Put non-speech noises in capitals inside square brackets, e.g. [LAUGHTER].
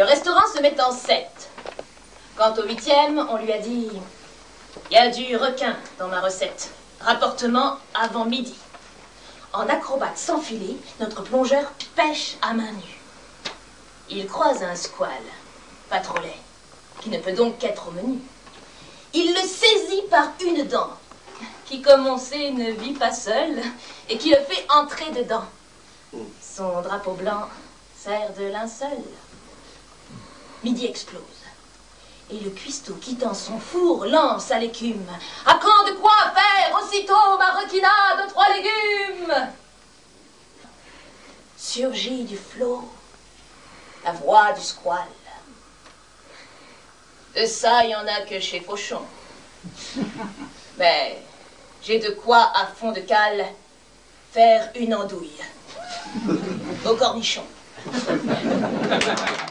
Le restaurant se met en sept. Quant au huitième, on lui a dit Il y a du requin dans ma recette. Rapportement avant midi. En acrobate sans filet, notre plongeur pêche à main nue. Il croise un squale, pas trop laid, qui ne peut donc qu'être au menu. Il le saisit par une dent, qui, comme on sait, ne vit pas seul, et qui le fait entrer dedans. Son drapeau blanc sert de linceul. Midi explose. Et le cuistot, quittant son four, lance à l'écume. À quand de quoi faire aussitôt ma requinade aux trois légumes? Surgit du flot la voix du squale. De ça, il n'y en a que chez Fauchon. [LAUGHS] Mais j'ai de quoi, à fond de cale, faire une andouille. [LAUGHS] Au cornichon. [LAUGHS]